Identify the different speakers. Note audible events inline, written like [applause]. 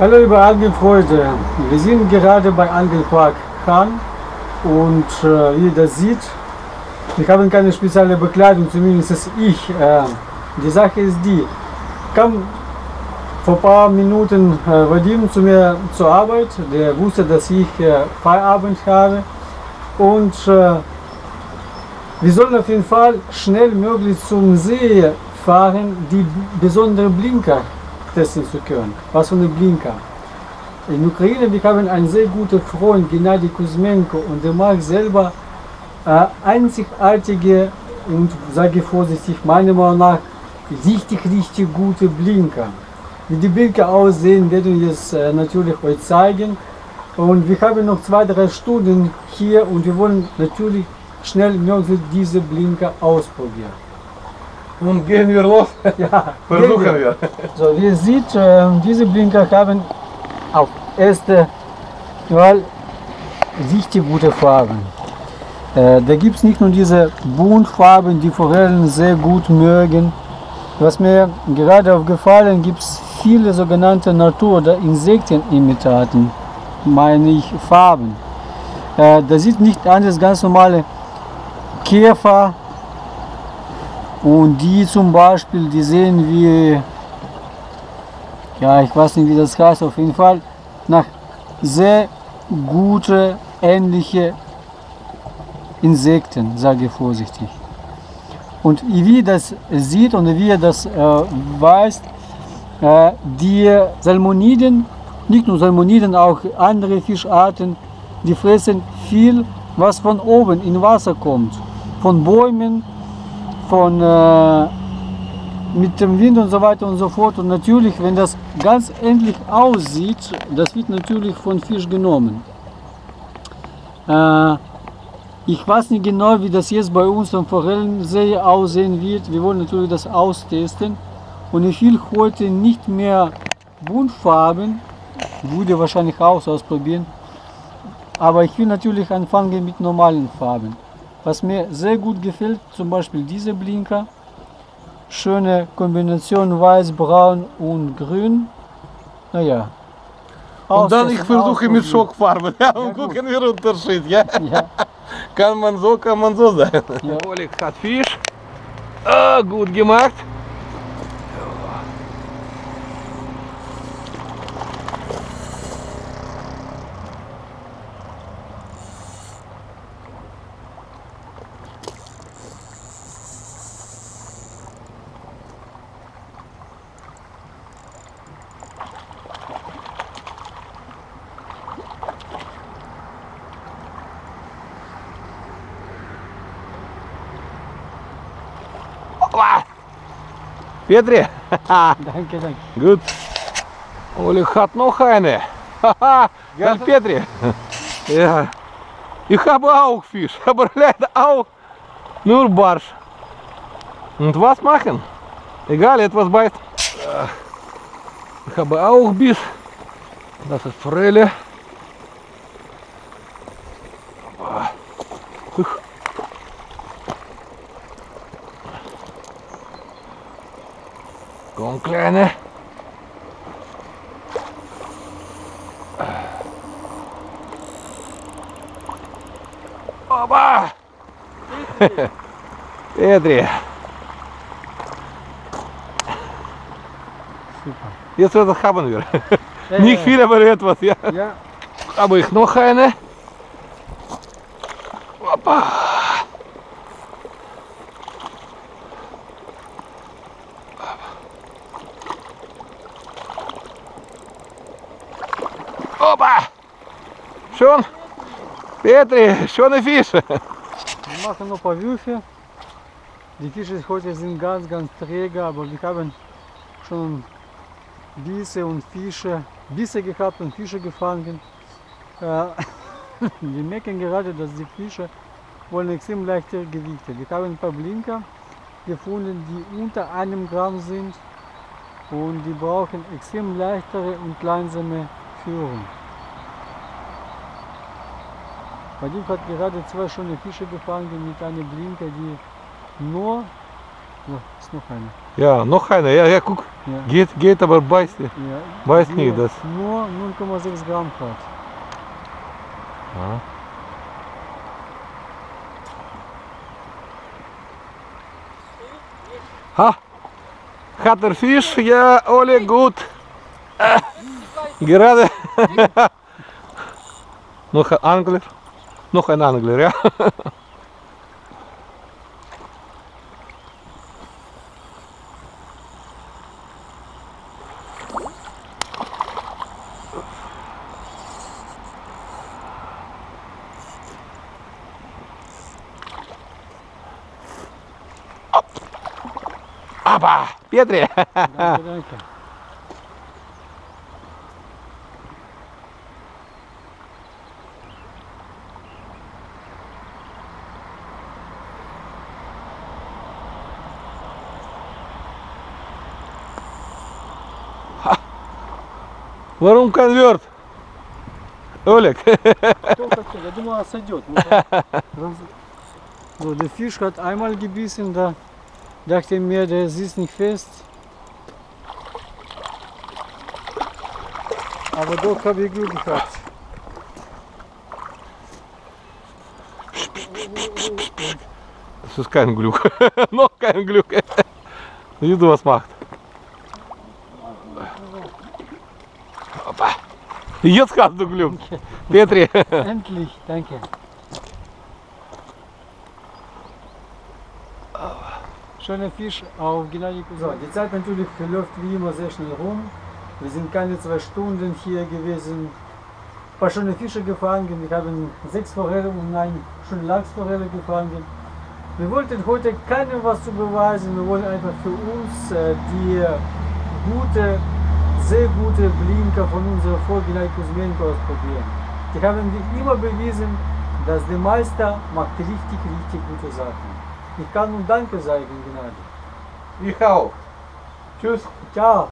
Speaker 1: Hallo liebe Angelfreunde, wir sind gerade bei Angelpark Hahn und äh, wie ihr das seht, wir haben keine spezielle Bekleidung, zumindest ich. Äh, die Sache ist die, kam vor ein paar Minuten äh, Vadim zu mir zur Arbeit, der wusste, dass ich äh, Feierabend habe und äh, wir sollen auf jeden Fall schnell möglich zum See fahren, die besondere Blinker testen zu können. Was für eine Blinker? In Ukraine, wir haben einen sehr guten Freund, Gennady Kuzmenko, und der macht selber äh, einzigartige und sage vorsichtig, meiner Meinung nach richtig, richtig gute Blinker. Wie die Blinker aussehen, werden wir jetzt äh, natürlich euch zeigen. Und wir haben noch zwei, drei Stunden hier und wir wollen natürlich schnell möglich diese Blinker ausprobieren.
Speaker 2: Nun gehen wir los. [laughs]
Speaker 1: Ja,
Speaker 2: Versuchen wir. [laughs]
Speaker 1: So, wie ihr seht, äh, diese Blinker haben auf erste Wahl richtig gute Farben. Äh, da gibt es nicht nur diese Buntfarben, die Forellen sehr gut mögen. Was mir gerade aufgefallen, gibt es viele sogenannte Natur- oder Insektenimitaten, meine ich, Farben. Äh, das sieht nicht anders ganz normale Käfer und die zum Beispiel, die sehen wie, ja, ich weiß nicht, wie das heißt, auf jeden Fall nach sehr gute, ähnliche Insekten, sage ich vorsichtig. Und wie das sieht und wie ihr das äh, weiß, äh, die Salmoniden, nicht nur Salmoniden, auch andere Fischarten, die fressen viel, was von oben in Wasser kommt. Von Bäumen, von äh, mit dem Wind und so weiter und so fort. Und natürlich, wenn das ganz ähnlich aussieht, das wird natürlich von Fisch genommen. Äh, ich weiß nicht genau, wie das jetzt bei uns am Forellensee aussehen wird. Wir wollen natürlich das austesten. Und ich will heute nicht mehr Buntfarben, würde wahrscheinlich auch ausprobieren. Aber ich will natürlich anfangen mit normalen Farben. Was mir sehr gut gefällt, zum Beispiel diese Blinker. Schöne Kombination weiß, braun und grün. Naja.
Speaker 2: Und dann ich versuche mit. Schockfarben. [laughs] Ja, und
Speaker 1: Ja,
Speaker 2: gucken wir Unterschied. Ja?
Speaker 1: Ja,
Speaker 2: Kann man so, kann man so sein.
Speaker 1: Ja.
Speaker 2: Oleg hat Fisch. Ah, gut gemacht. Opa! Petri,
Speaker 1: danke, danke.
Speaker 2: gut. Oleg hat noch eine. Haha, ja, Petri. Ja. Ich habe auch Fisch, aber leider auch nur Barsch. Und was machen? Egal, etwas beißt. Ah. Ich habe auch Biss. Das ist Forelle. Komm, Kleine. Opa! Petri,
Speaker 1: Super.
Speaker 2: jetzt etwas haben wir.
Speaker 1: Ja,
Speaker 2: Nicht
Speaker 1: ja,
Speaker 2: viel, aber etwas, ja.
Speaker 1: Ja,
Speaker 2: Habe ich noch eine? Opa! Opa! Schon? Petri, schöne Fische.
Speaker 1: wir machen noch ein paar Würfe. Die Fische heute sind ganz, ganz träge, aber wir haben schon Bisse und Fische, Bisse gehabt und Fische gefangen. Äh, [laughs] wir merken gerade, dass die Fische wollen extrem leichte Gewichte. Wir haben ein paar Blinker gefunden, die unter einem Gramm sind und die brauchen extrem leichtere und langsame Führung. Vadim hat gerade zwei schöne Fische gefangen mit einer Blinker, die nur Ja, ist noch eine.
Speaker 2: Ja, noch einer. Ja, ja, guck.
Speaker 1: Ja.
Speaker 2: Geht, geht, aber beißt nicht.
Speaker 1: Ja,
Speaker 2: Weiß
Speaker 1: die
Speaker 2: nicht, das.
Speaker 1: Nur 0,6 Gramm hat.
Speaker 2: Ja. Ha! Hat der Fisch? Ja, Ole, gut. Äh, gerade. noch ein Angler. Noch ein Angler, ja. Aber, Petri.
Speaker 1: Danke, danke.
Speaker 2: Oleg.
Speaker 1: Только что, я думал, она сойдет. Ну, So, der Fisch hat einmal gebissen, da dachte ich mir, der sitzt nicht fest. Aber doch habe ich Glück gehabt.
Speaker 2: Das ist kein Glück. Noch kein Glück. Wie du was macht. Opa. Jetzt hast du Glück. Petri. [laughs]
Speaker 1: Endlich, danke. Schöner Fisch auf Gennady So, die Zeit natürlich läuft wie immer sehr schnell rum. Wir sind keine zwei Stunden hier gewesen. Ein paar schöne Fische gefangen. Wir haben sechs Forelle und ein schöne Lachsforelle gefangen. Wir wollten heute keinem was zu beweisen. Wir wollen einfach für uns äh, die gute, sehr gute Blinker von unserer Vorgänger Kuzmenko ausprobieren. Die haben wie immer bewiesen, dass der Meister macht richtig, richtig gute Sachen. Ich kann nur Danke sagen, Gennady.
Speaker 2: Ich auch. Tschüss.
Speaker 1: Ciao.